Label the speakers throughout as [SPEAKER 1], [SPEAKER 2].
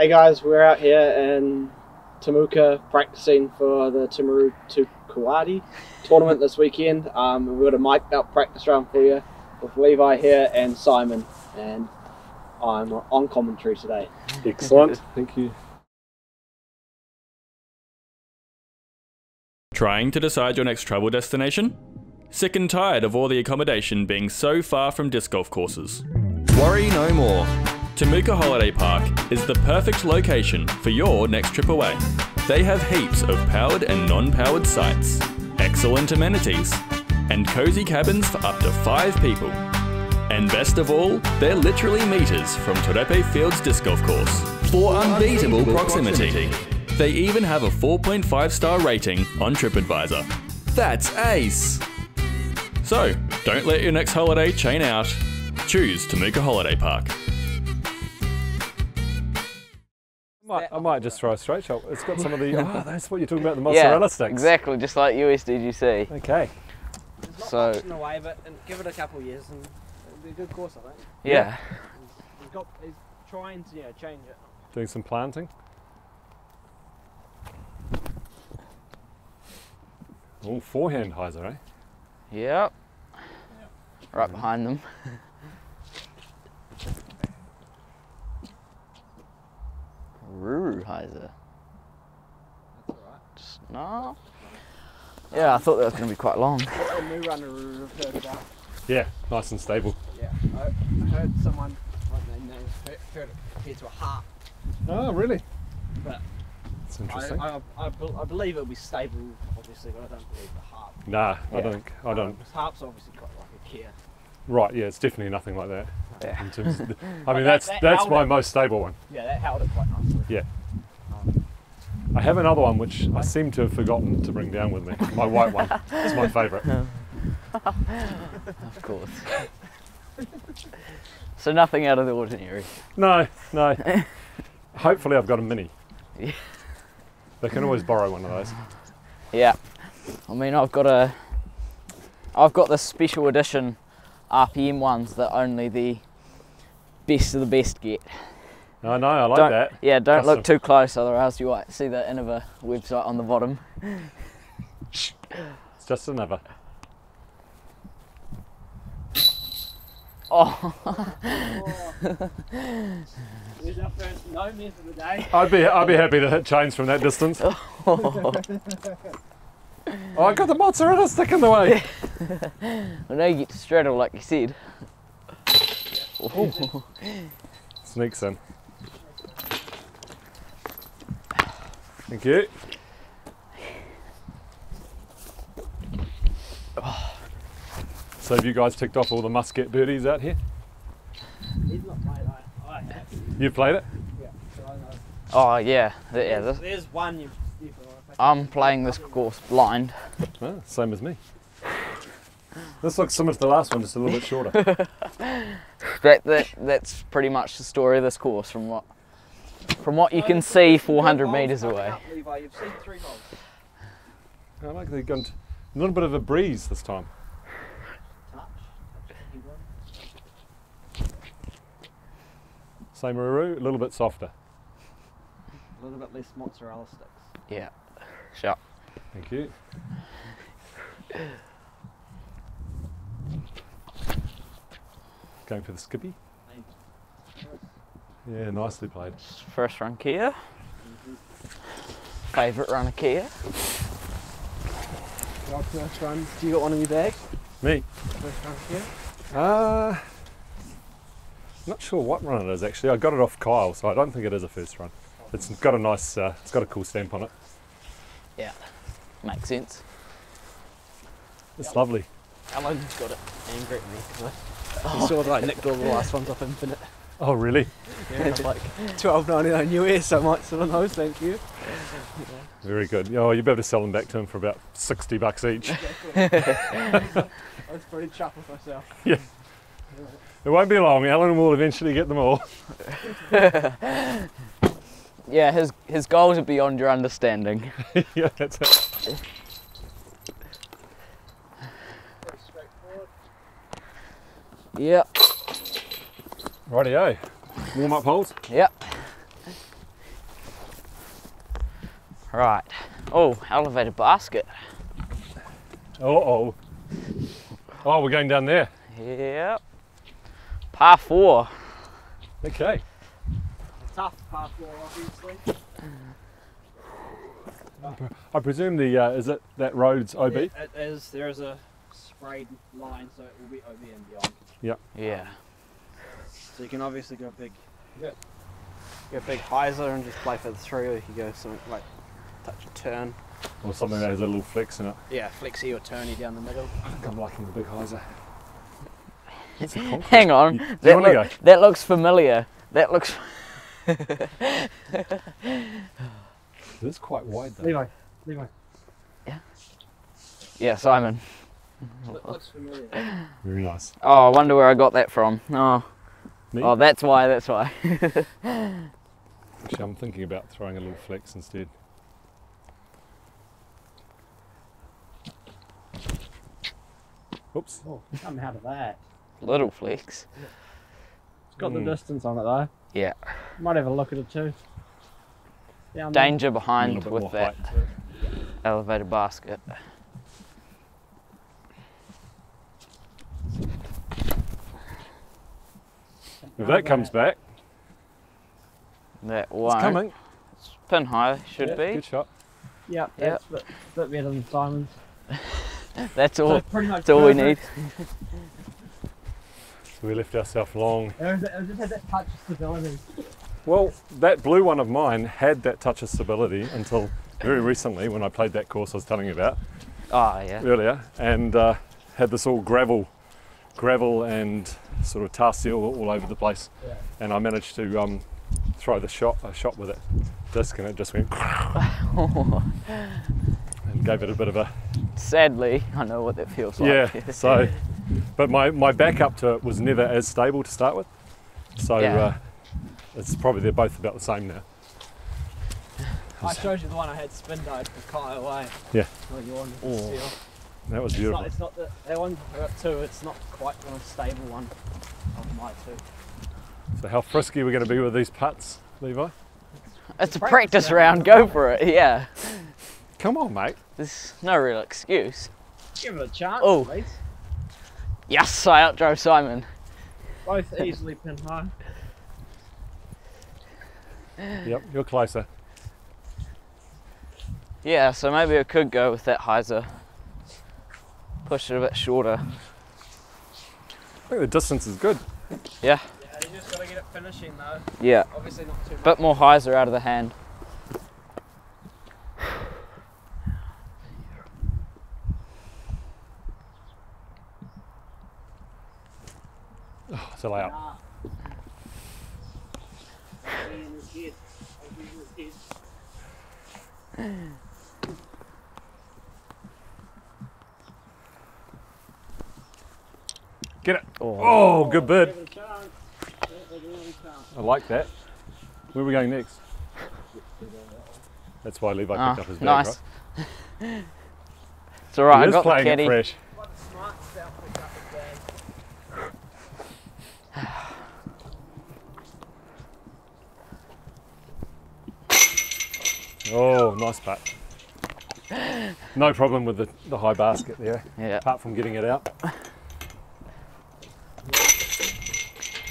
[SPEAKER 1] Hey guys, we're out here in Temuka practicing for the Timaru Tūkauati tournament this weekend. Um, we've got a mic'd up practice round for you with Levi here and Simon, and I'm on commentary today.
[SPEAKER 2] Excellent. Thank you.
[SPEAKER 3] Trying to decide your next travel destination? Sick and tired of all the accommodation being so far from disc golf courses? Worry no more. Temuka Holiday Park is the perfect location for your next trip away. They have heaps of powered and non-powered sites, excellent amenities, and cozy cabins for up to five people. And best of all, they're literally meters from Torepe Fields Disc Golf Course for unbeatable proximity. They even have a 4.5 star rating on TripAdvisor. That's ace! So, don't let your next holiday chain out. Choose Temuka Holiday Park.
[SPEAKER 2] Might, I might just throw a straight shot. It's got some of the. Oh, that's what you're talking about the mozzarella
[SPEAKER 4] yeah,
[SPEAKER 2] sticks.
[SPEAKER 4] exactly, just like USDGC.
[SPEAKER 2] Okay.
[SPEAKER 4] So-
[SPEAKER 1] in the way, but give it a couple of years and it'll be a good course, I think.
[SPEAKER 4] Yeah.
[SPEAKER 1] He's, got, he's trying to you know, change it.
[SPEAKER 2] Doing some planting. Oh, forehand hyzer, eh?
[SPEAKER 4] Yep. Right behind them. Ruru hyzer.
[SPEAKER 1] That's alright.
[SPEAKER 4] Just no. Yeah, I thought that was going to be quite long.
[SPEAKER 1] What's the new runner we've heard about?
[SPEAKER 2] Yeah, nice and stable.
[SPEAKER 1] Yeah, I, I heard someone, what their name, heard, heard it compared to a harp.
[SPEAKER 2] Oh, really?
[SPEAKER 1] But
[SPEAKER 2] That's interesting.
[SPEAKER 1] I, I, bel- I believe it'll be stable, obviously, but I don't believe the harp.
[SPEAKER 2] nah, I don't. I don't.
[SPEAKER 1] Um, harp's obviously quite like a Kea.
[SPEAKER 2] Right, yeah, it's definitely nothing like that.
[SPEAKER 4] Yeah.
[SPEAKER 2] In terms the- I mean,
[SPEAKER 1] that-
[SPEAKER 2] that's
[SPEAKER 1] that
[SPEAKER 2] that's my
[SPEAKER 1] it.
[SPEAKER 2] most stable one.
[SPEAKER 1] Yeah, that held it quite nicely.
[SPEAKER 2] Yeah.
[SPEAKER 1] Um,
[SPEAKER 2] I have another one which I seem to have forgotten to bring down with me. My white one. It's my favourite.
[SPEAKER 4] Of course. so nothing out of the ordinary.
[SPEAKER 2] No, no. Hopefully, I've got a mini.
[SPEAKER 4] Yeah.
[SPEAKER 2] They can always borrow one of those.
[SPEAKER 4] Yeah. I mean, I've got a. I've got the special edition RPM ones that only the best of the best get.
[SPEAKER 2] No, no, I like
[SPEAKER 4] don't,
[SPEAKER 2] that.
[SPEAKER 4] Yeah, don't
[SPEAKER 2] Custom.
[SPEAKER 4] look too close, otherwise you might see the Innova website on the bottom.
[SPEAKER 2] It's just another.
[SPEAKER 4] Oh,
[SPEAKER 1] Here's our first no miss of the day.
[SPEAKER 2] I'd be, I'd be happy to hit chains from that distance. oh, Oh, I got the mozzarella stick in the way.
[SPEAKER 4] I know you get to straddle like you said. Oh.
[SPEAKER 2] Sneaks in. Thank you. So have you guys ticked off all the musket birdies out here?
[SPEAKER 1] He's not played, I, I have.
[SPEAKER 2] You've played it?
[SPEAKER 1] Yeah, so I know.
[SPEAKER 4] Oh yeah, th- yeah.
[SPEAKER 1] There's, there's one you. You
[SPEAKER 4] I'm playing this course blind.
[SPEAKER 2] Ah, same as me. This looks similar to the last one, just a little bit shorter.
[SPEAKER 4] That, that that's pretty much the story of this course from what from what you can see 400 meters away.
[SPEAKER 1] Levi, you've seen three holes.
[SPEAKER 2] I like they've gone a little bit of a breeze this time.
[SPEAKER 1] Touch. Touch. You.
[SPEAKER 2] Same Ruru, a little bit softer.
[SPEAKER 1] A little bit less mozzarella sticks.
[SPEAKER 4] Yeah, sure.
[SPEAKER 2] Thank you. Going for the skippy. Yeah, nicely played.
[SPEAKER 4] First run Kea. Favourite run of Kea.
[SPEAKER 1] Your first run. Do you got one in your bag?
[SPEAKER 2] Me.
[SPEAKER 1] First run here.
[SPEAKER 2] Uh, not sure what run it is actually. I got it off Kyle, so I don't think it is a first run. It's got a nice, uh, it's got a cool stamp on it.
[SPEAKER 4] Yeah, makes sense.
[SPEAKER 2] It's lovely.
[SPEAKER 1] Alan's got it angry at me because I saw that I nicked all the last ones off Infinite.
[SPEAKER 2] Oh really?
[SPEAKER 1] Yeah, it's like twelve ninety nine US. I might sell on those. Thank you.
[SPEAKER 2] Very good. Oh, you'll be able to sell them back to him for about sixty bucks each.
[SPEAKER 1] I was pretty chuffed with myself. Yeah.
[SPEAKER 2] It won't be long. Alan will eventually get them all.
[SPEAKER 4] Yeah, his his goals are beyond your understanding.
[SPEAKER 2] yeah, that's it.
[SPEAKER 4] Yep,
[SPEAKER 2] Rightio. Warm up holes.
[SPEAKER 4] yep. Right. Oh, elevated basket.
[SPEAKER 2] Uh oh. Oh, we're going down there.
[SPEAKER 4] Yep. Par four.
[SPEAKER 2] Okay.
[SPEAKER 1] Tough par four, obviously.
[SPEAKER 2] I presume the uh, is it that road's OB?
[SPEAKER 1] It is. There is a sprayed line, so it will be OB and beyond.
[SPEAKER 4] Yeah. Yeah.
[SPEAKER 1] So you can obviously go big. Go, go big hyzer and just play for the three, or you can go something like touch a turn.
[SPEAKER 2] Or something that has a little flex in it.
[SPEAKER 1] Yeah, flexi or turny down the middle.
[SPEAKER 2] I think I'm liking the big hyzer.
[SPEAKER 4] Hang on.
[SPEAKER 2] You- you
[SPEAKER 4] that, look- that looks familiar. That looks.
[SPEAKER 2] It is quite wide though.
[SPEAKER 1] Levi, Levi.
[SPEAKER 4] Yeah, Yeah, Simon.
[SPEAKER 1] That looks familiar.
[SPEAKER 2] Very nice.
[SPEAKER 4] Oh, I wonder where I got that from. Oh,
[SPEAKER 2] Me?
[SPEAKER 4] oh that's why. That's why.
[SPEAKER 2] Actually, I'm thinking about throwing a little flex instead. Oops.
[SPEAKER 1] Oh, come out of that.
[SPEAKER 4] Little flex.
[SPEAKER 1] It's got the
[SPEAKER 2] Hmm.
[SPEAKER 1] distance on it though.
[SPEAKER 4] Yeah.
[SPEAKER 1] Might have a look at it too. Down.
[SPEAKER 4] Danger
[SPEAKER 2] A
[SPEAKER 4] behind with that
[SPEAKER 2] height to it.
[SPEAKER 4] elevated basket.
[SPEAKER 2] If that comes back,
[SPEAKER 4] That
[SPEAKER 2] it's
[SPEAKER 4] one.
[SPEAKER 2] coming.
[SPEAKER 4] Pin high should
[SPEAKER 2] Yeah,
[SPEAKER 4] be.
[SPEAKER 2] Good shot.
[SPEAKER 1] Yeah,
[SPEAKER 4] Yep.
[SPEAKER 1] a bit, bit better than Simon's.
[SPEAKER 4] That's all.
[SPEAKER 1] So pretty much
[SPEAKER 4] That's all we need.
[SPEAKER 1] perfect.
[SPEAKER 2] So we left ourselves long.
[SPEAKER 1] It, was, it just had that touch of stability.
[SPEAKER 2] Well, that blue one of mine had that touch of stability until very recently when I played that course I was telling you about
[SPEAKER 4] Oh yeah.
[SPEAKER 2] earlier, and uh, had this all gravel, gravel and sort of tar seal all over the place.
[SPEAKER 1] Yeah.
[SPEAKER 2] And I managed to um, throw the shot a shot with it disc, and it just went and gave it a bit of a
[SPEAKER 4] Sadly, I know what that feels like.
[SPEAKER 2] yeah. So, but my my backup to it was never as stable to start with, so
[SPEAKER 4] Yeah.
[SPEAKER 2] uh, it's probably they're both about the same now.
[SPEAKER 1] I showed you the one I had spin died for Kyle away.
[SPEAKER 2] Yeah.
[SPEAKER 1] Well, you wanted
[SPEAKER 4] Oh.
[SPEAKER 1] steal.
[SPEAKER 2] That was
[SPEAKER 1] It's
[SPEAKER 2] beautiful.
[SPEAKER 1] not, it's not the, that one I got two, it's not quite the stable one of my two.
[SPEAKER 2] So how frisky we're going to be with these putts, Levi?
[SPEAKER 4] It's a
[SPEAKER 1] Practice
[SPEAKER 4] practice
[SPEAKER 1] round.
[SPEAKER 4] round. Go for it. Yeah.
[SPEAKER 2] Come on, mate.
[SPEAKER 4] There's no real excuse.
[SPEAKER 1] Give it a chance,
[SPEAKER 4] Oh.
[SPEAKER 1] please.
[SPEAKER 4] Yes, I outdrove Simon.
[SPEAKER 1] Both easily pin high.
[SPEAKER 2] Yep, you're closer.
[SPEAKER 4] Yeah, so maybe I could go with that hyzer. Push it a bit shorter.
[SPEAKER 2] I think the distance is good.
[SPEAKER 4] Yeah.
[SPEAKER 1] Yeah, you just gotta get it finishing though.
[SPEAKER 4] Yeah.
[SPEAKER 1] Obviously not too much.
[SPEAKER 4] Bit more hyzer out of the hand.
[SPEAKER 2] Oh, it's a layup.
[SPEAKER 1] Nah. In his head. Over his head.
[SPEAKER 2] Get it.
[SPEAKER 4] Oh.
[SPEAKER 2] Oh, good bid.
[SPEAKER 1] Give it a chance. Yeah, give it a chance.
[SPEAKER 2] I like that. Where are we going next? That's why Levi
[SPEAKER 4] Ah,
[SPEAKER 2] picked up his bag,
[SPEAKER 4] nice.
[SPEAKER 2] right?
[SPEAKER 4] It's alright,
[SPEAKER 2] he
[SPEAKER 4] I got the
[SPEAKER 2] playing
[SPEAKER 4] caddy.
[SPEAKER 2] it fresh.
[SPEAKER 1] What a smart self pick up his bag.
[SPEAKER 2] Oh, nice putt. No problem with the, the high basket there,
[SPEAKER 4] Yeah.
[SPEAKER 2] apart from getting it out.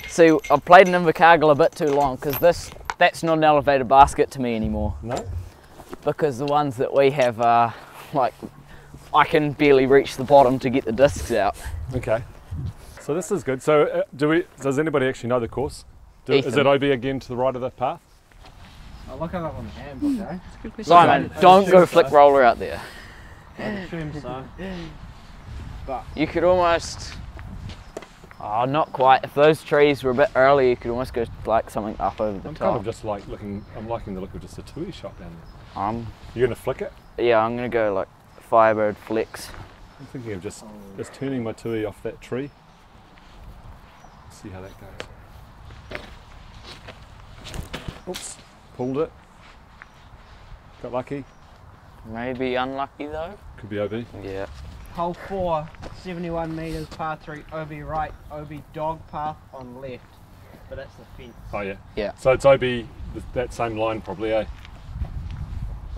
[SPEAKER 4] See, I've played in Invercargill a bit too long because this that's not an elevated basket to me anymore.
[SPEAKER 2] No?
[SPEAKER 4] Because the ones that we have are like I can barely reach the bottom to get the discs out.
[SPEAKER 2] Okay. So this is good. So uh, do we? Does anybody actually know the course? Do, is it OB again to the right of the path?
[SPEAKER 1] I'll look it up on the handbook, eh?
[SPEAKER 4] Simon,
[SPEAKER 1] Okay.
[SPEAKER 4] don't go flick roller out there.
[SPEAKER 1] I assume so.
[SPEAKER 4] You could almost Oh, not quite. If those trees were a bit early, you could almost go like something up over the top.
[SPEAKER 2] I'm kind of just like looking. I'm liking the look of just a two shot down there.
[SPEAKER 4] um,
[SPEAKER 2] You're gonna flick it?
[SPEAKER 4] yeah, I'm gonna go like Firebird flicks.
[SPEAKER 2] I'm thinking of just just turning my tui off that tree. See how that goes. Oops, pulled it. Got lucky.
[SPEAKER 4] Maybe unlucky though.
[SPEAKER 2] Could be OB.
[SPEAKER 4] Yeah.
[SPEAKER 1] Hole 4, 71 metres, par 3, OB right, OB dog path on left. But that's the fence.
[SPEAKER 2] Oh yeah.
[SPEAKER 4] Yeah.
[SPEAKER 2] So it's OB that same line probably, eh?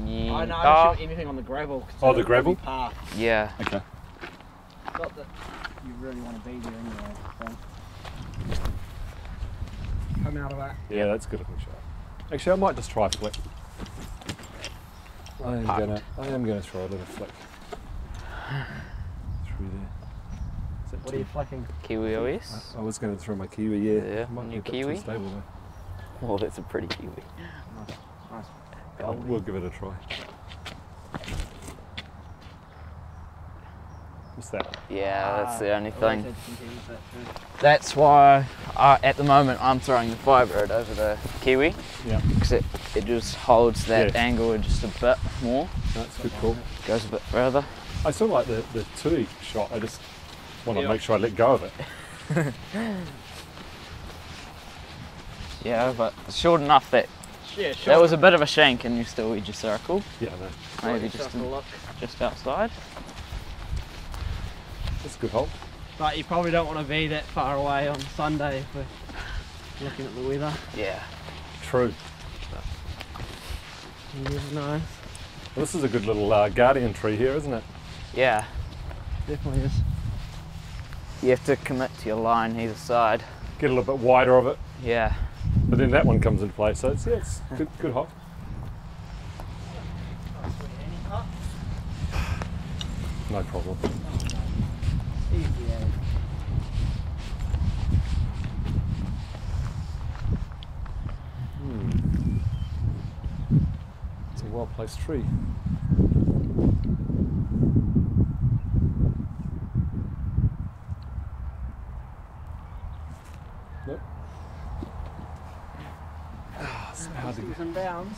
[SPEAKER 4] Yeah.
[SPEAKER 1] I know,
[SPEAKER 4] Oh,
[SPEAKER 1] I don't shoot anything on the gravel.
[SPEAKER 2] Oh, the gravel?
[SPEAKER 1] be Par.
[SPEAKER 4] yeah.
[SPEAKER 2] Okay.
[SPEAKER 1] Not that you really want to be there anyway. So. Come out of that.
[SPEAKER 2] Yeah, that's good looking shot. Actually, I might just try a flick. I am
[SPEAKER 4] Parked.
[SPEAKER 2] gonna, I am gonna try a little flick through there. Is that
[SPEAKER 1] What are you flicking?
[SPEAKER 4] Kiwi OS.
[SPEAKER 2] I, I was going to throw my kiwi. Yeah,
[SPEAKER 4] Yeah,
[SPEAKER 2] Might
[SPEAKER 4] new
[SPEAKER 2] a bit too
[SPEAKER 4] kiwi.
[SPEAKER 2] Stable though.
[SPEAKER 4] Oh, that's a pretty kiwi.
[SPEAKER 1] Nice.
[SPEAKER 2] Oh, we'll give it a try. What's that?
[SPEAKER 4] Yeah, that's the
[SPEAKER 1] Ah,
[SPEAKER 4] only thing.
[SPEAKER 1] had some things that too.
[SPEAKER 4] That's why I, at the moment I'm throwing the Firebird over the Kiwi
[SPEAKER 2] Yeah,
[SPEAKER 4] because it, it just holds that
[SPEAKER 2] Yeah.
[SPEAKER 4] angle just a bit more,
[SPEAKER 2] that's a good call.
[SPEAKER 4] goes a bit further.
[SPEAKER 2] I still like the the Tui shot. I just want to
[SPEAKER 1] Yeah.
[SPEAKER 2] make sure I let go of it.
[SPEAKER 4] Yeah, but it's short enough that
[SPEAKER 1] Yeah, sure.
[SPEAKER 4] that was a bit of a shank and you still edge your circle,
[SPEAKER 2] Yeah, no,
[SPEAKER 4] maybe just
[SPEAKER 1] yourself a look.
[SPEAKER 4] just outside.
[SPEAKER 2] That's a good hole.
[SPEAKER 1] But you probably don't want to be that far away on Sunday if we're looking at the weather.
[SPEAKER 4] Yeah.
[SPEAKER 2] True.
[SPEAKER 1] You never know.
[SPEAKER 2] Well, this is a good little uh, guardian tree here, isn't it?
[SPEAKER 4] Yeah.
[SPEAKER 1] Definitely is.
[SPEAKER 4] You have to commit to your line either side.
[SPEAKER 2] Get a little bit wider of it,
[SPEAKER 4] Yeah.
[SPEAKER 2] but then that one comes into play. So it's yeah, it's good, good hole. No problem.
[SPEAKER 1] Easy, eh?
[SPEAKER 2] It's a well placed tree. Nope. Ah, it's hard to
[SPEAKER 1] and downs.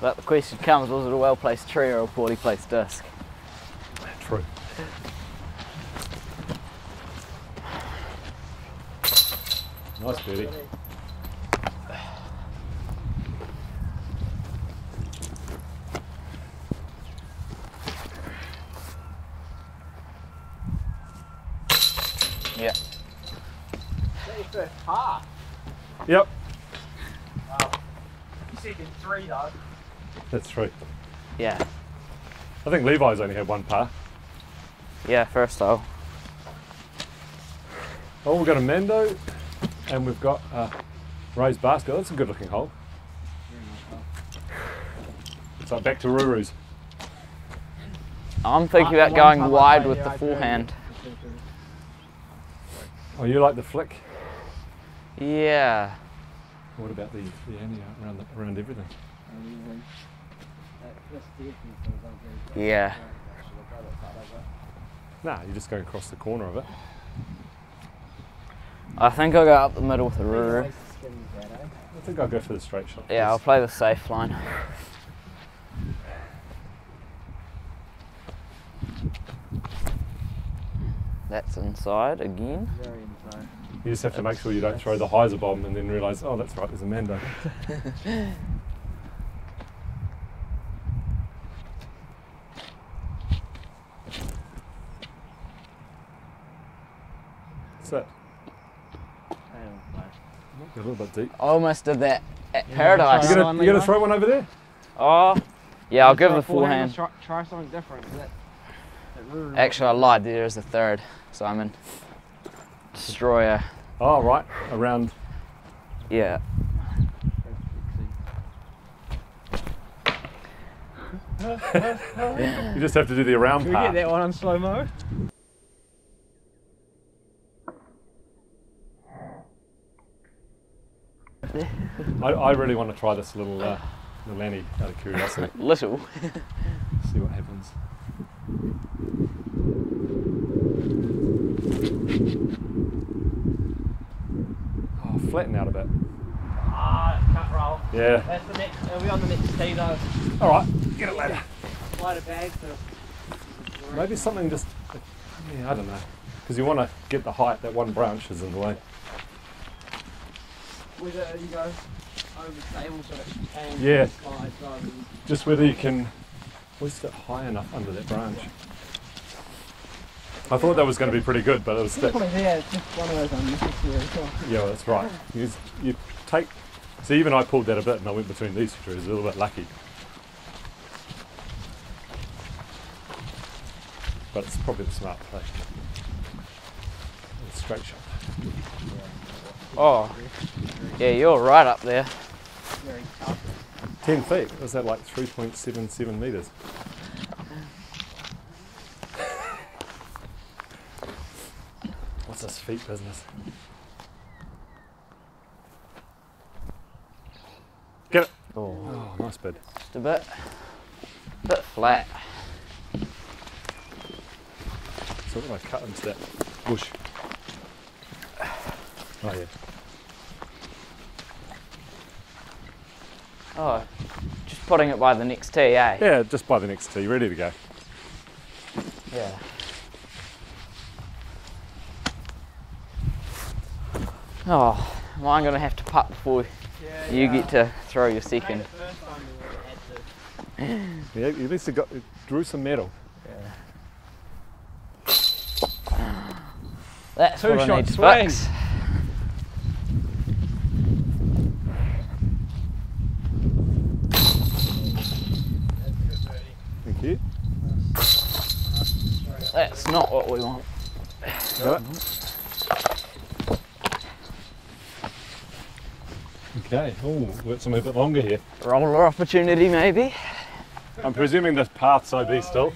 [SPEAKER 4] But the question comes, was it a well placed tree or a poorly placed disc?
[SPEAKER 2] True. Nice birdie.
[SPEAKER 4] Yeah.
[SPEAKER 1] That's your first par.
[SPEAKER 2] Yep,
[SPEAKER 1] You three though.
[SPEAKER 2] that's true.
[SPEAKER 4] Yeah.
[SPEAKER 2] I think Levi's only had one par.
[SPEAKER 4] Yeah, first hole.
[SPEAKER 2] Oh, we've got a Mando and we've got a raised basket. That's a good looking hole. So back to Ruru's.
[SPEAKER 4] I'm thinking
[SPEAKER 1] Uh,
[SPEAKER 4] about going wide
[SPEAKER 1] played
[SPEAKER 4] with
[SPEAKER 1] here,
[SPEAKER 4] the
[SPEAKER 1] I
[SPEAKER 4] forehand.
[SPEAKER 2] Oh, you like the flick?
[SPEAKER 4] Yeah.
[SPEAKER 2] What about the, the ante around, the, around everything?
[SPEAKER 4] Yeah.
[SPEAKER 2] Nah, you're just going across the corner of it.
[SPEAKER 4] I think I'll go up the middle with the Ruru.
[SPEAKER 2] I think I'll go for the straight shot.
[SPEAKER 4] Yeah, I'll play the safe line. That's inside again.
[SPEAKER 1] Very inside.
[SPEAKER 2] You just have to make sure you don't throw the hyzer bomb and then realise, oh, that's right, there's a Mando. What's that? A little bit deep.
[SPEAKER 4] I almost did that at
[SPEAKER 1] Yeah,
[SPEAKER 4] Paradise.
[SPEAKER 1] try
[SPEAKER 2] You're gonna,
[SPEAKER 1] one,
[SPEAKER 2] you gonna throw one over there?
[SPEAKER 4] Oh, yeah, I'll give
[SPEAKER 1] Try
[SPEAKER 4] the forehand.
[SPEAKER 1] Try, try something different. That, that Ruru-
[SPEAKER 4] Actually, I lied. There is a third, Simon. Destroyer.
[SPEAKER 2] Oh, right, around.
[SPEAKER 4] Yeah.
[SPEAKER 2] You just have to do the around
[SPEAKER 1] Can we
[SPEAKER 2] part.
[SPEAKER 1] get that one on slow mo?
[SPEAKER 2] I, I really want to try this little uh, little Annie out of curiosity.
[SPEAKER 4] Little.
[SPEAKER 2] See what happens. Flatten out a bit.
[SPEAKER 1] Ah, cut roll.
[SPEAKER 2] Yeah.
[SPEAKER 1] That's the next. It'll be on the next tee though.
[SPEAKER 2] All right, get it later.
[SPEAKER 1] Light a bag for.
[SPEAKER 2] Maybe something just. Yeah, I don't know. Because you want to get the height. That one branch is in the way.
[SPEAKER 1] Whether you go over the table so it can
[SPEAKER 2] Yeah.
[SPEAKER 1] slide rather than
[SPEAKER 2] Just whether you can hoist it high enough under that branch. I thought that was going to be pretty good, but it was. That,
[SPEAKER 1] yeah, one of those
[SPEAKER 2] Yeah, well, that's right. You, you take. See, even I pulled that a bit, and I went between these two trees. A little bit lucky. But it's probably the smart play. Straight shot.
[SPEAKER 4] Oh, yeah, you're right up there.
[SPEAKER 2] Ten feet. Was that like 3.77 meters? What's this feet business? Get it!
[SPEAKER 4] Oh,
[SPEAKER 2] Oh, nice bid.
[SPEAKER 4] just a bit, a bit flat.
[SPEAKER 2] So when I cut into that bush. Oh yeah.
[SPEAKER 4] Oh, just putting it by the next tee, eh?
[SPEAKER 2] Yeah, just by the next tee, ready to go.
[SPEAKER 4] Yeah. Oh, well, I'm gonna have to putt before
[SPEAKER 1] Yeah,
[SPEAKER 4] you get to throw your second.
[SPEAKER 1] First time we had to.
[SPEAKER 2] Yeah, at least it got it drew some metal.
[SPEAKER 4] That's
[SPEAKER 1] Two
[SPEAKER 4] what I
[SPEAKER 1] shot
[SPEAKER 4] need to
[SPEAKER 1] swing.
[SPEAKER 4] fix.
[SPEAKER 2] Thank you.
[SPEAKER 4] That's not what we want.
[SPEAKER 2] Got it? Okay. Got something a bit longer here.
[SPEAKER 4] Roller opportunity, maybe.
[SPEAKER 2] I'm presuming this path's OB still.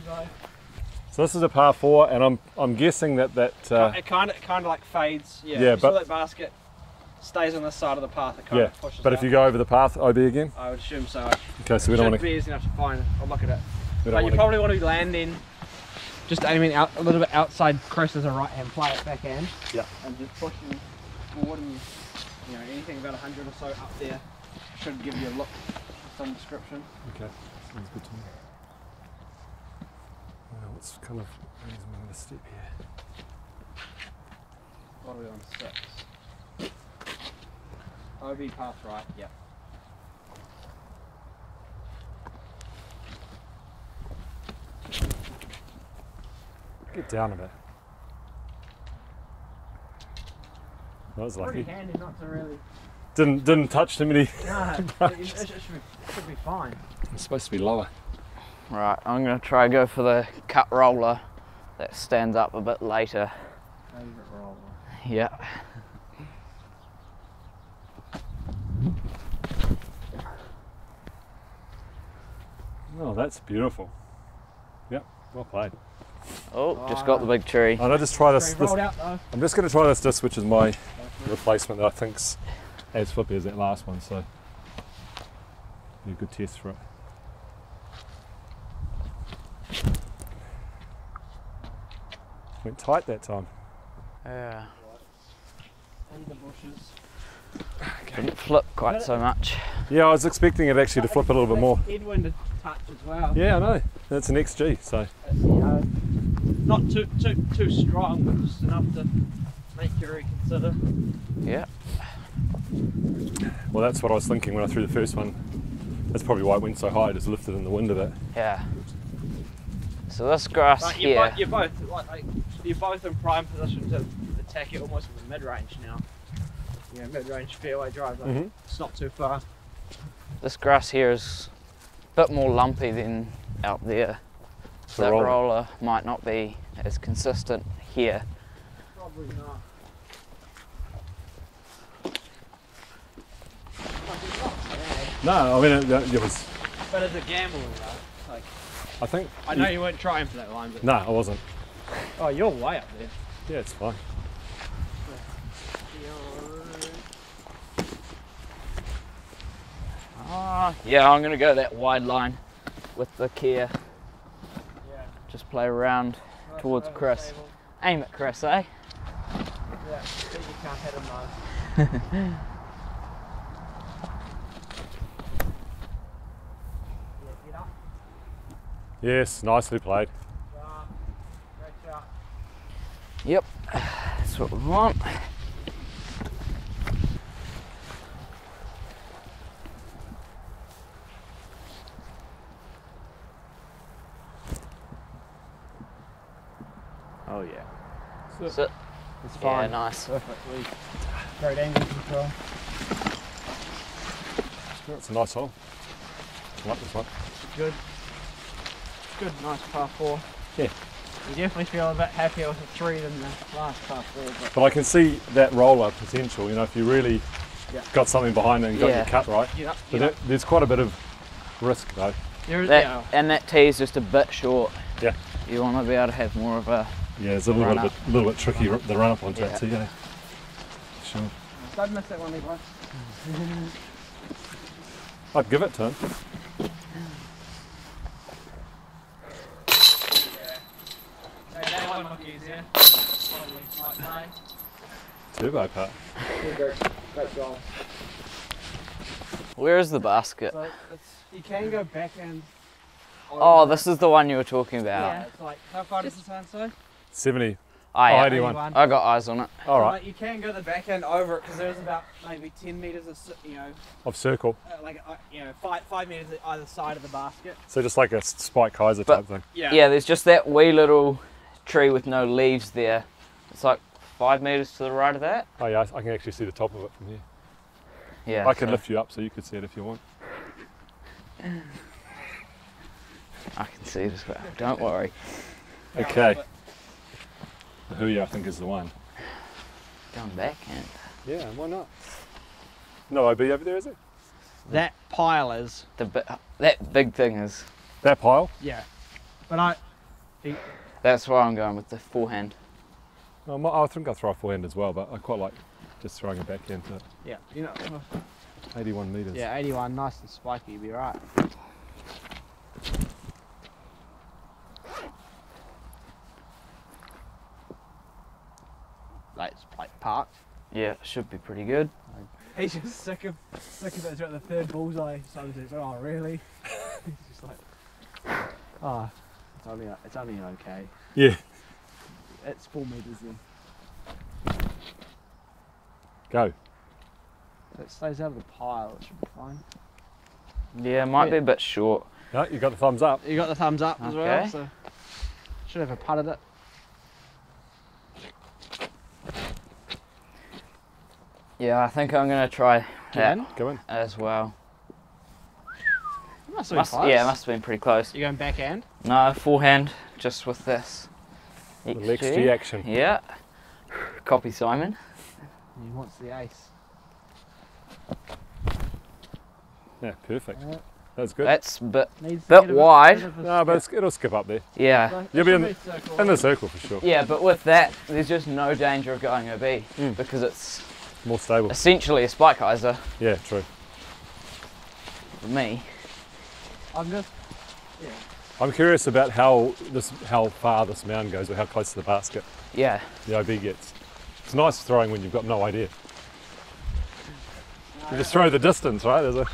[SPEAKER 2] So this is a par four, and I'm I'm guessing that that uh,
[SPEAKER 1] it kind of kind of like fades. Yeah.
[SPEAKER 2] Yeah,
[SPEAKER 1] you saw
[SPEAKER 2] but-
[SPEAKER 1] that basket stays on the side of the path. It kind
[SPEAKER 2] yeah.
[SPEAKER 1] of pushes.
[SPEAKER 2] But if you go over the path, OB again.
[SPEAKER 1] I would assume so.
[SPEAKER 2] Okay, so we don't
[SPEAKER 1] Should
[SPEAKER 2] want to.
[SPEAKER 1] be easy enough to find. I'll look at it.
[SPEAKER 2] We
[SPEAKER 1] But you
[SPEAKER 2] want to.
[SPEAKER 1] probably want to be landing, just aiming out a little bit outside Chris as a right hand play at backhand.
[SPEAKER 2] Yeah.
[SPEAKER 1] And just pushing forward and you know anything about 100 or so up there should give you a look, some description.
[SPEAKER 2] Okay, sounds good to me. Well, what's kind of raise my step here?
[SPEAKER 1] What are we on six? OB path right. Yep.
[SPEAKER 2] Get down a bit. That was lucky.
[SPEAKER 1] Pretty handy not to really.
[SPEAKER 2] Didn't didn't touch too many.
[SPEAKER 1] No, it, it should, be, should be fine.
[SPEAKER 2] It's supposed to be lower.
[SPEAKER 4] Right, I'm gonna try and go for the cut roller that stands up a bit later.
[SPEAKER 1] Favourite roller.
[SPEAKER 4] Yeah.
[SPEAKER 2] Oh, that's beautiful. Yep, well played.
[SPEAKER 4] Oh, just got the big tree.
[SPEAKER 2] And I just try this.
[SPEAKER 1] Very
[SPEAKER 2] this
[SPEAKER 1] rolled out though.
[SPEAKER 2] I'm just going to try this disc, which is my replacement that I think's as flippy as that last one. So, be a good test for it. Went tight that time.
[SPEAKER 4] Yeah.
[SPEAKER 1] And the bushes.
[SPEAKER 4] Didn't flip quite so much.
[SPEAKER 2] Yeah, I was expecting it actually to flip a little bit more.
[SPEAKER 1] Headwind to touch as well.
[SPEAKER 2] Yeah, I know. That's an XG. So,
[SPEAKER 1] It's, you know, not too too too strong, but just enough to make you reconsider.
[SPEAKER 4] Yeah.
[SPEAKER 2] Well, that's what I was thinking when I threw the first one. That's probably why it went so high. It just lifted in the wind a bit.
[SPEAKER 4] Yeah. So this grass
[SPEAKER 1] But you're,
[SPEAKER 4] here.
[SPEAKER 1] both, you're both like, like you're both in prime position to attack it almost from the mid range now. You know, mid range fairway drive. Like,
[SPEAKER 2] Mhm.
[SPEAKER 1] It's not too far.
[SPEAKER 4] This grass here is a bit more lumpy than out there.
[SPEAKER 2] So
[SPEAKER 4] that
[SPEAKER 2] roll.
[SPEAKER 4] roller might not be as consistent here.
[SPEAKER 1] Probably not.
[SPEAKER 2] No, I mean it, it was.
[SPEAKER 1] But it's a gamble, though. Like,
[SPEAKER 2] I think.
[SPEAKER 1] I know you weren't trying for that line, but
[SPEAKER 2] No, I wasn't.
[SPEAKER 1] oh, you're way up there.
[SPEAKER 2] Yeah, it's fine.
[SPEAKER 4] Ah, yeah, I'm gonna go that wide line with the Kea.
[SPEAKER 1] Yeah.
[SPEAKER 4] Just play around Towards Chris. Aim at Chris, eh?
[SPEAKER 1] Yeah, but you can't hit him though. yeah, get up.
[SPEAKER 2] Yes, nicely played.
[SPEAKER 1] Shot. Great shot.
[SPEAKER 4] Yep, that's what we want.
[SPEAKER 1] Oh yeah.
[SPEAKER 4] Sit.
[SPEAKER 1] It's
[SPEAKER 4] Yeah, nice.
[SPEAKER 1] Perfectly. Great angle control.
[SPEAKER 2] It's a nice hole. I like this one.
[SPEAKER 1] Good. Good. Nice par four. Yeah. You definitely feel a bit happier with a three than the last par four. but
[SPEAKER 2] But I can see that roller potential. You know, if you really
[SPEAKER 1] Yeah.
[SPEAKER 2] got something behind it and got
[SPEAKER 4] Yeah.
[SPEAKER 2] your cut right.
[SPEAKER 1] you know,
[SPEAKER 2] But
[SPEAKER 1] you know,
[SPEAKER 2] there- there's quite a bit of risk though.
[SPEAKER 1] there is,
[SPEAKER 4] That,
[SPEAKER 1] yeah,
[SPEAKER 4] And that tee is just a bit short.
[SPEAKER 2] Yeah.
[SPEAKER 4] You want to be able to have more of a.
[SPEAKER 2] Yeah, it's a little
[SPEAKER 4] Run
[SPEAKER 2] bit, little bit tricky r- the run up onto
[SPEAKER 4] Yeah.
[SPEAKER 2] that tee. yeah. Sure.
[SPEAKER 1] don't miss that one, Levi.
[SPEAKER 2] I'd give it to him.
[SPEAKER 1] Hey, that one look easier. Probably
[SPEAKER 2] Turbo part.
[SPEAKER 1] Great, great goal.
[SPEAKER 4] Where is the basket?
[SPEAKER 1] So you can go back and.
[SPEAKER 4] Oh, this is the one you were talking about.
[SPEAKER 1] Yeah, it's like how far does the sign say?
[SPEAKER 2] 70.
[SPEAKER 4] Oh, yeah.
[SPEAKER 2] Oh, 81.
[SPEAKER 4] I got eyes on it.
[SPEAKER 2] All right.
[SPEAKER 1] So, like, you can go the back end over it because there's about maybe 10 meters of you know
[SPEAKER 2] Of circle.
[SPEAKER 1] uh, like uh, you know five five meters either side of the basket.
[SPEAKER 2] So just like a Spike hyzer
[SPEAKER 4] But-
[SPEAKER 2] type thing.
[SPEAKER 4] Yeah. Yeah. there's just that wee little tree with no leaves there. It's like five meters to the right of that.
[SPEAKER 2] Oh yeah, I I can actually see the top of it from here.
[SPEAKER 4] Yeah.
[SPEAKER 2] I can
[SPEAKER 4] so
[SPEAKER 2] lift you up so you could see it if you want.
[SPEAKER 4] I can see it as well. Don't worry.
[SPEAKER 2] Okay. The Huia I think is the one.
[SPEAKER 4] Going back and.
[SPEAKER 2] Yeah, why not? No OB over there, is it?
[SPEAKER 1] That pile is
[SPEAKER 4] The bi- that big thing is.
[SPEAKER 2] That pile?
[SPEAKER 1] yeah, but I
[SPEAKER 4] That's why I'm going with the forehand.
[SPEAKER 2] I I think I'll throw a forehand as well, but I quite like just throwing it back into
[SPEAKER 1] yeah you know uh,
[SPEAKER 2] 81 metres.
[SPEAKER 1] yeah 81 nice and spiky. You'd be right. Like it's like parked.
[SPEAKER 4] Yeah, should be pretty good.
[SPEAKER 1] He's just sick of sick of it throughout the third bullseye. So he's like, oh really? he's just like, oh, it's only it's only okay.
[SPEAKER 2] Yeah.
[SPEAKER 1] It's four meters then.
[SPEAKER 2] Go.
[SPEAKER 1] If it stays out of the pile, it should be fine.
[SPEAKER 4] Yeah, it might be a bit short.
[SPEAKER 2] No, you got the thumbs up.
[SPEAKER 1] You got the thumbs up as well, so should have a putt at it.
[SPEAKER 4] Yeah, I think I'm gonna try that
[SPEAKER 1] Again?
[SPEAKER 2] Go in.
[SPEAKER 4] as well.
[SPEAKER 1] Must have been
[SPEAKER 4] Must,
[SPEAKER 1] close.
[SPEAKER 4] yeah, must have been pretty close.
[SPEAKER 1] You're going backhand?
[SPEAKER 4] No, forehand, just with this.
[SPEAKER 2] Little XG action.
[SPEAKER 4] Yeah. Copy Simon.
[SPEAKER 1] He wants the ace.
[SPEAKER 2] Yeah, perfect.
[SPEAKER 1] Yeah.
[SPEAKER 2] That's good.
[SPEAKER 4] That's a bit.
[SPEAKER 1] Needs
[SPEAKER 4] Bit
[SPEAKER 1] a
[SPEAKER 4] wide.
[SPEAKER 1] bit
[SPEAKER 2] No, but it's, it'll skip up there.
[SPEAKER 4] Yeah.
[SPEAKER 1] So,
[SPEAKER 2] You'll be in the-
[SPEAKER 1] circle.
[SPEAKER 2] In the circle for sure.
[SPEAKER 4] Yeah, but with that, there's just no danger of going OB
[SPEAKER 2] Mm.
[SPEAKER 4] because it's
[SPEAKER 2] More stable.
[SPEAKER 4] essentially a spike hyzer
[SPEAKER 2] Yeah, true.
[SPEAKER 4] for me.
[SPEAKER 1] I'm just
[SPEAKER 2] I'm curious about how this, how far this mound goes, or how close to the basket
[SPEAKER 4] Yeah.
[SPEAKER 2] the OB gets. It's nice throwing when you've got no idea. You just throw the distance, right? There's a.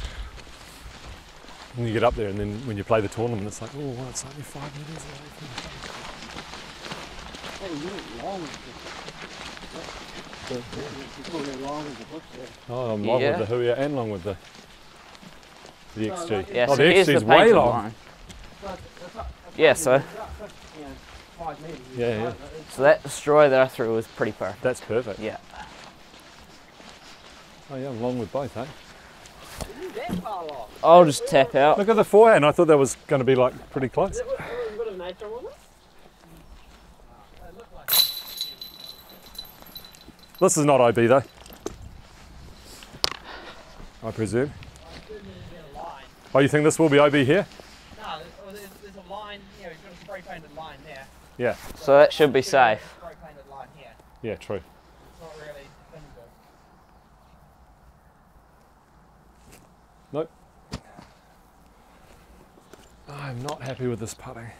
[SPEAKER 2] And you get up there, and then when you play the tournament, it's like, oh, well, it's only five metres away from
[SPEAKER 1] hey, you went long with the- oh, You went long with the bush there.
[SPEAKER 2] Oh, I'm long
[SPEAKER 4] Yeah.
[SPEAKER 2] with the Huia and long with the the
[SPEAKER 1] No,
[SPEAKER 2] XG.
[SPEAKER 4] Yeah,
[SPEAKER 2] oh,
[SPEAKER 4] so
[SPEAKER 2] the
[SPEAKER 4] here's
[SPEAKER 2] XG's
[SPEAKER 4] the
[SPEAKER 2] way
[SPEAKER 4] painted
[SPEAKER 2] long.
[SPEAKER 4] line.
[SPEAKER 1] But it's up- it's
[SPEAKER 4] Yeah, so-
[SPEAKER 1] it's up, you know, five metres each
[SPEAKER 2] Yeah, yeah.
[SPEAKER 1] of it. It's-
[SPEAKER 4] So that destroy that I threw was pretty perfect.
[SPEAKER 2] That's perfect.
[SPEAKER 4] Yeah.
[SPEAKER 2] Oh yeah, I'm long with both, eh?
[SPEAKER 1] That far long.
[SPEAKER 4] I'll just tap out.
[SPEAKER 2] Look at the forehand. I thought that was going to be like pretty close.
[SPEAKER 1] Is it with- with a bit of nature on it? It looked like
[SPEAKER 2] This is not OB though. I presume.
[SPEAKER 1] There's a.
[SPEAKER 2] Oh, you think this will be OB here?
[SPEAKER 1] No, there's, oh, there's, there's a line. You know, he's got a spray painted line there.
[SPEAKER 2] Yeah.
[SPEAKER 4] So that should be safe.
[SPEAKER 1] Spray painted line here.
[SPEAKER 2] Yeah, true.
[SPEAKER 1] It's not really definitive.
[SPEAKER 2] I'm not happy with this putting.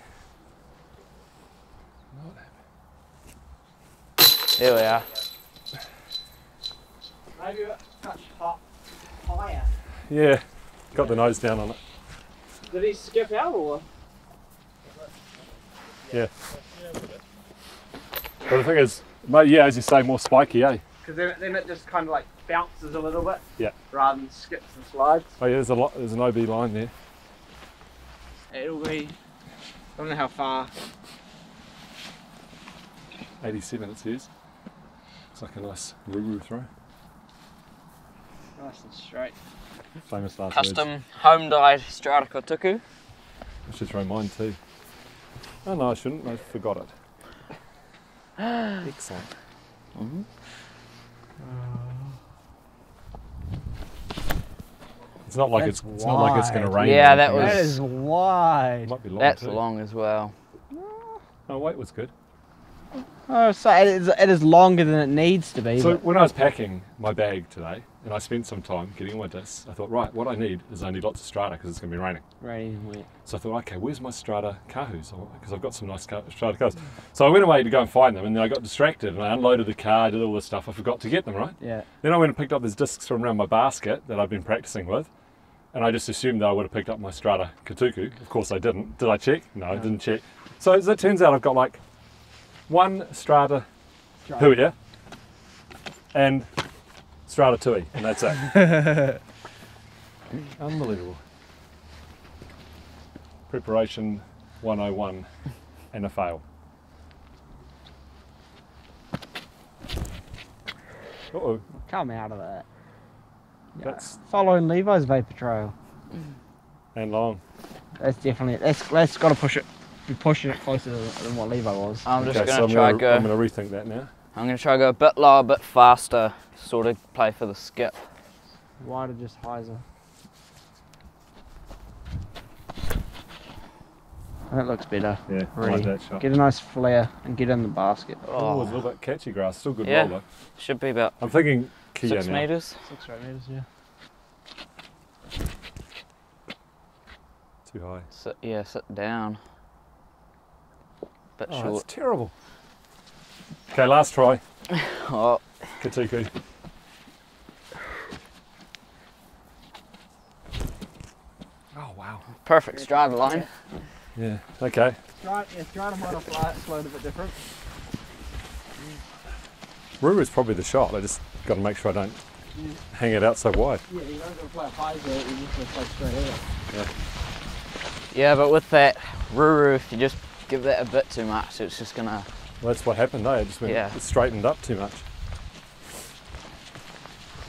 [SPEAKER 2] Not happy.
[SPEAKER 4] There we are.
[SPEAKER 1] Maybe a touch hot, higher.
[SPEAKER 2] Yeah, got the nose down on it.
[SPEAKER 1] Did he skip out or? Yeah.
[SPEAKER 2] But the thing is, mate, yeah, as you say, more spiky, eh?
[SPEAKER 1] Because then, then it just kind of like bounces a little bit.
[SPEAKER 2] Yeah.
[SPEAKER 1] Rather than skips and slides.
[SPEAKER 2] Oh yeah, there's a lot. There's an OB line there.
[SPEAKER 1] It'll be. I don't know how far.
[SPEAKER 2] 87 it says. Looks like a nice Ruru throw.
[SPEAKER 1] Nice and straight.
[SPEAKER 2] Famous last words.
[SPEAKER 4] Custom home dyed Strata Kotuku.
[SPEAKER 2] I should throw mine too. Oh no, I shouldn't. I forgot it. Excellent.
[SPEAKER 4] Mhm.
[SPEAKER 2] It's not like
[SPEAKER 1] That's
[SPEAKER 2] it's, it's not like it's going to rain.
[SPEAKER 4] Yeah, that was-
[SPEAKER 1] is wide.
[SPEAKER 2] It might be long
[SPEAKER 4] That's
[SPEAKER 2] too.
[SPEAKER 4] long as well.
[SPEAKER 2] No, weight was good.
[SPEAKER 1] Oh, so it is, it is longer than it needs to be.
[SPEAKER 2] So
[SPEAKER 1] but-
[SPEAKER 2] when I was packing my bag today, and I spent some time getting all my discs, I thought, right, what I need is I need lots of strata because it's going to be raining.
[SPEAKER 1] Raining and wet.
[SPEAKER 2] So I thought, okay, where's my Strata Kahus? Because oh, I've got some nice car- Strata cars. So I went away to go and find them, and then I got distracted, and I unloaded the car, did all this stuff. I forgot to get them, right?
[SPEAKER 1] Yeah.
[SPEAKER 2] Then I went and picked up these discs from around my basket that I've been practicing with, and I just assumed that I would have picked up my Strata Kotuku. Of course I didn't. Did I check? No, I didn't check. So as it turns out, I've got like one Strata Huia and Strata Tui, and that's it. Unbelievable. Preparation 101 and a fail. Uh oh,
[SPEAKER 1] Come out of that.
[SPEAKER 2] that's
[SPEAKER 1] Following Levi's vapor trail.
[SPEAKER 2] and long.
[SPEAKER 1] That's definitely that's that's got to push it. Be pushing it closer than what Levi was.
[SPEAKER 4] I'm just
[SPEAKER 2] okay,
[SPEAKER 4] gonna
[SPEAKER 2] so I'm
[SPEAKER 4] try
[SPEAKER 2] gonna,
[SPEAKER 4] go.
[SPEAKER 2] I'm gonna rethink that now.
[SPEAKER 4] I'm gonna try go a bit lower, a bit faster, sort of play for the skip.
[SPEAKER 1] Wider, just hyzer. That looks better.
[SPEAKER 2] Yeah, I
[SPEAKER 1] Really.
[SPEAKER 2] that shot.
[SPEAKER 1] Get a nice flare and get in the basket.
[SPEAKER 2] Oh, it's a
[SPEAKER 4] Oh,
[SPEAKER 2] little bit catchy grass, still good
[SPEAKER 4] Yeah.
[SPEAKER 2] roller.
[SPEAKER 4] should be about
[SPEAKER 2] I'm thinking Kia
[SPEAKER 4] six
[SPEAKER 2] now.
[SPEAKER 4] meters.
[SPEAKER 1] Six or eight meters, yeah.
[SPEAKER 2] Too high.
[SPEAKER 4] Sit, yeah, sit down. Bit
[SPEAKER 2] Oh,
[SPEAKER 4] short.
[SPEAKER 2] that's terrible. Okay, last try.
[SPEAKER 4] Oh,
[SPEAKER 2] Kotuku. Oh wow.
[SPEAKER 4] perfect stride line.
[SPEAKER 2] Yeah. Okay.
[SPEAKER 1] Stride, yeah, stride might have fly, slowed a bit different.
[SPEAKER 2] Ruru's probably the shot. I just got to make sure I don't hang it out so wide.
[SPEAKER 1] Yeah, you don't go play a hyzer, you just go play straight out.
[SPEAKER 4] Yeah, but with that Ruru, if you just give that a bit too much, it's just gonna.
[SPEAKER 2] Well, that's what happened. Eh? It just went
[SPEAKER 4] Yeah.
[SPEAKER 2] straightened up too much.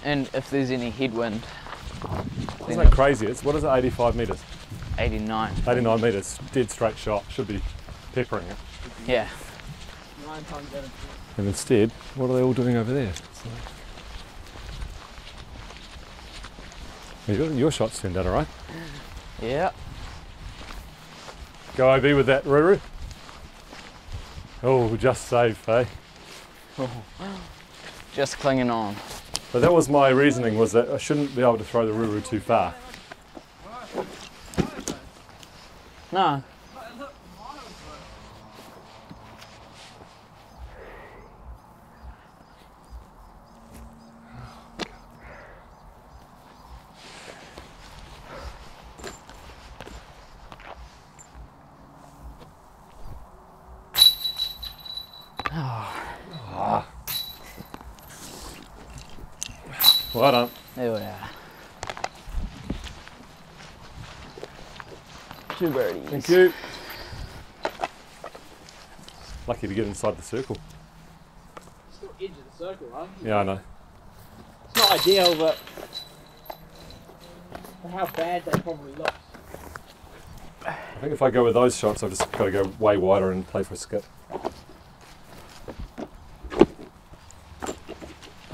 [SPEAKER 4] And if there's any headwind,
[SPEAKER 2] Isn't that crazy? It's what is it? 85 meters,
[SPEAKER 4] 89.
[SPEAKER 2] 89 meters, dead straight shot. Should be peppering it.
[SPEAKER 4] Yeah.
[SPEAKER 1] Nine times out of
[SPEAKER 2] And instead, what are they all doing over there? Your, your shots turned out all right.
[SPEAKER 4] Yeah.
[SPEAKER 2] Go OB with that, Ruru. Oh, just safe, eh?
[SPEAKER 4] Just clinging on.
[SPEAKER 2] But that was my reasoning, was that I shouldn't be able to throw the Ruru too far.
[SPEAKER 4] No.
[SPEAKER 2] Well done.
[SPEAKER 4] There we are. Two birdies.
[SPEAKER 2] Thank you. Lucky to get inside the circle.
[SPEAKER 5] Still edge of the circle, right?
[SPEAKER 2] Yeah, I know.
[SPEAKER 5] It's not ideal, but how bad that probably looks.
[SPEAKER 2] I think if I go with those shots, I've just got to go way wider and play for a skip.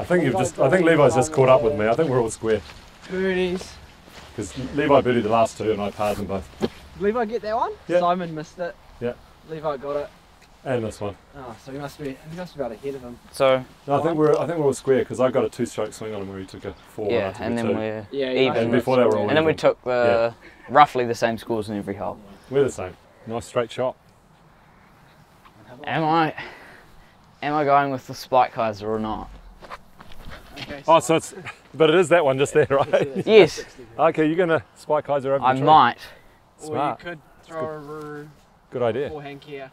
[SPEAKER 2] Think you've just. I think Levi's just caught up with me. I think we're all square
[SPEAKER 1] Birdies.
[SPEAKER 2] because Levi birdied the last two and I parred them both,
[SPEAKER 1] Did Levi get that one?
[SPEAKER 2] Yeah.
[SPEAKER 1] Simon missed it.
[SPEAKER 2] Yeah.
[SPEAKER 1] Levi got it.
[SPEAKER 2] and this one.
[SPEAKER 1] Oh, so he must be he must be about ahead of him.
[SPEAKER 4] So,
[SPEAKER 2] No, I think we're. I think we're all square because I got a two-stroke swing on him where he took a four.
[SPEAKER 4] yeah,
[SPEAKER 2] I took
[SPEAKER 4] and then
[SPEAKER 2] two.
[SPEAKER 4] we're
[SPEAKER 5] Yeah,
[SPEAKER 4] even.
[SPEAKER 2] And before that, we're all
[SPEAKER 4] and then we took the roughly the same scores in every hole.
[SPEAKER 2] We're the same. Nice straight shot.
[SPEAKER 4] Am I? Am I going with the spike hyzer or not?
[SPEAKER 1] Okay.
[SPEAKER 2] Oh, so it's. But it is that one just there, right?
[SPEAKER 4] Yes,
[SPEAKER 2] okay, you're gonna spike hyzer over
[SPEAKER 4] I
[SPEAKER 2] the tree.
[SPEAKER 4] might.
[SPEAKER 1] Or
[SPEAKER 2] Smart.
[SPEAKER 1] you could throw a Ruru
[SPEAKER 2] Good idea.
[SPEAKER 1] forehand here.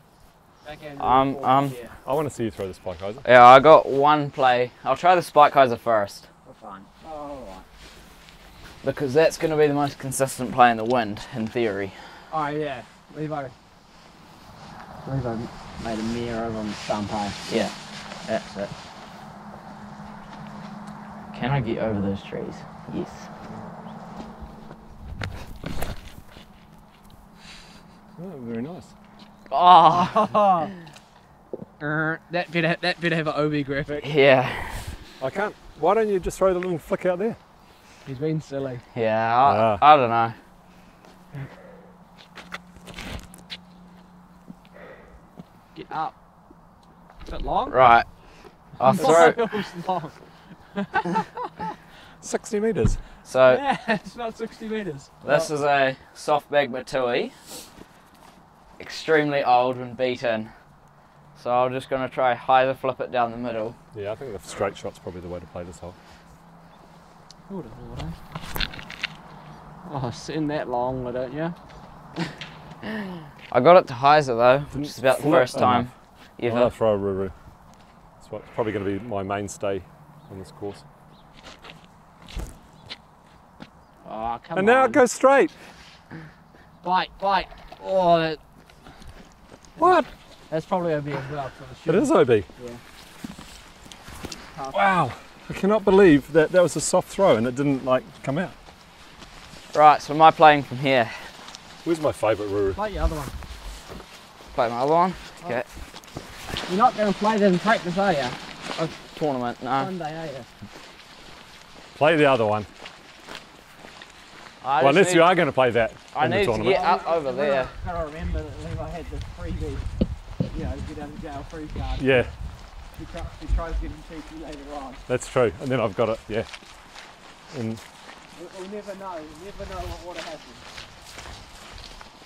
[SPEAKER 1] Backhand
[SPEAKER 4] Um,
[SPEAKER 1] Ruru,
[SPEAKER 4] um,
[SPEAKER 1] here.
[SPEAKER 2] I want to see you throw the spike hyzer.
[SPEAKER 4] Yeah, I got one play. I'll try the spike hyzer first
[SPEAKER 1] For fun. Oh, alright.
[SPEAKER 4] because that's going to be the most consistent play in the wind, in theory.
[SPEAKER 1] Oh yeah. Levi. Levi made a mirror of the stump high.
[SPEAKER 4] Yeah, that's it. Can I get over those trees? Yes.
[SPEAKER 2] Oh, very nice.
[SPEAKER 4] Oh,
[SPEAKER 1] Er, that better that better have an OB graphic.
[SPEAKER 4] Yeah,
[SPEAKER 2] I can't. Why don't you just throw the little flick out there?
[SPEAKER 1] He's been silly.
[SPEAKER 4] yeah. I,
[SPEAKER 2] Ah.
[SPEAKER 4] I don't know.
[SPEAKER 1] Get up. Bit long.
[SPEAKER 4] Right. I'll throw.
[SPEAKER 1] Long.
[SPEAKER 2] 60 metres.
[SPEAKER 4] So
[SPEAKER 1] Yeah, it's not 60 metres.
[SPEAKER 4] this is a soft bag Matui. Extremely old and beaten. So I'm just gonna try hyzer flip it down the middle.
[SPEAKER 2] Yeah, I think the straight shot's probably the way to play this hole.
[SPEAKER 1] Hold on, hold on. Oh, sitting that long, why don't you?
[SPEAKER 4] I got it to hyzer though, which is about the first time
[SPEAKER 2] enough. I'm
[SPEAKER 4] ever.
[SPEAKER 2] gonna throw a Ruru. It's what- probably going to be my mainstay on this course.
[SPEAKER 1] Oh, come
[SPEAKER 2] and
[SPEAKER 1] on.
[SPEAKER 2] now it goes straight.
[SPEAKER 1] Bite, bite. Oh, that,
[SPEAKER 2] What?
[SPEAKER 1] that's probably OB as well.
[SPEAKER 2] It is OB. Wow. I cannot believe that that was a soft throw and it didn't like come out.
[SPEAKER 4] Right, so am I playing from here?
[SPEAKER 2] Where's my favourite Ruru?
[SPEAKER 1] Play your other one.
[SPEAKER 4] Play my other one? Oh. Okay.
[SPEAKER 1] You're not going to play that in practice, are you?
[SPEAKER 4] Uh, Tournament, no.
[SPEAKER 1] Sunday, are eh? you?
[SPEAKER 2] Play the other one.
[SPEAKER 4] I
[SPEAKER 2] well, unless
[SPEAKER 4] need,
[SPEAKER 2] you are going to play that
[SPEAKER 4] I
[SPEAKER 2] in the
[SPEAKER 4] need to
[SPEAKER 2] tournament.
[SPEAKER 4] get up over there.
[SPEAKER 1] I gotta remember that Levi had this freebie, you know, get out of jail free card.
[SPEAKER 2] Yeah,
[SPEAKER 1] He, try, he tries getting cheeky later on.
[SPEAKER 2] that's true. And then I've got it. Yeah. And
[SPEAKER 1] We, we'll never know. We'll never know what would have happened.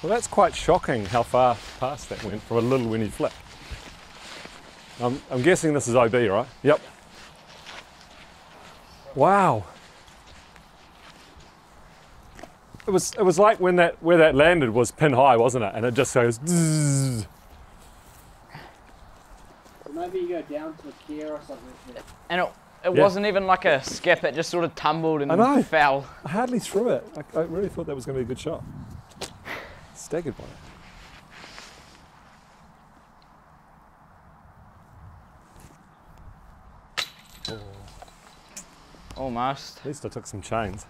[SPEAKER 2] well, that's quite shocking how far past that went for a little winny flip. I'm, I'm guessing this is OB, right? Yep. Wow. It was it was like when that where that landed was pin high, wasn't it? And it just goes. Zzz.
[SPEAKER 1] Maybe you go down to the care or something.
[SPEAKER 4] And it, it
[SPEAKER 2] Yeah.
[SPEAKER 4] wasn't even like a skip, it just sort of tumbled and
[SPEAKER 2] I know.
[SPEAKER 4] fell.
[SPEAKER 2] I hardly threw it. I, I really thought that was going to be a good shot. Staggered by it.
[SPEAKER 4] Almost.
[SPEAKER 2] At least I took some chains.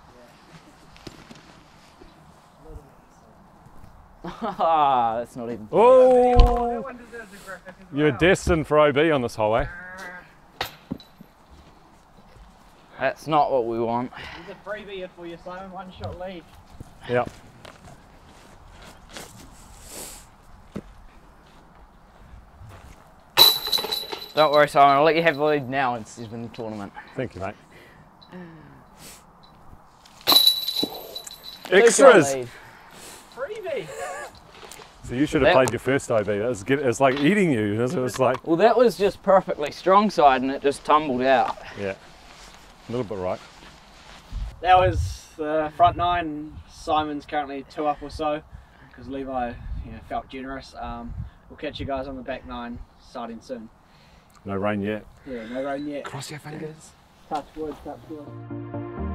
[SPEAKER 4] Ah, that's not even.
[SPEAKER 2] Oh!
[SPEAKER 1] one a
[SPEAKER 2] You're destined for OB on this hole, eh?
[SPEAKER 4] That's not what we want.
[SPEAKER 1] There's a freebie here for you, Simon. One shot lead.
[SPEAKER 2] Yep.
[SPEAKER 4] Don't worry, Simon. I'll let you have the lead now instead of in the tournament.
[SPEAKER 2] Thank you, mate.
[SPEAKER 4] Two-shot
[SPEAKER 2] Extras!
[SPEAKER 1] Freebie!
[SPEAKER 2] So you should have
[SPEAKER 4] That-
[SPEAKER 2] played your first OB. It was, get- it was like eating you. It was, it was like,
[SPEAKER 4] Well, that was just perfectly strong side, and it just tumbled out.
[SPEAKER 2] yeah, a little bit right.
[SPEAKER 6] That was the front nine. Simon's currently two up or so because Levi you know, felt generous. Um, we'll catch you guys on the back nine starting soon.
[SPEAKER 2] No rain yet.
[SPEAKER 6] Yeah, no rain yet.
[SPEAKER 2] Cross your fingers.
[SPEAKER 6] Touch wood, touch wood.